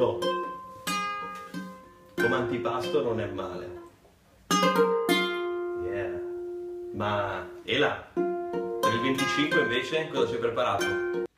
Boh. Come antipasto non è male. Yeah. Ma, Ela, per il 25 invece cosa ci hai preparato?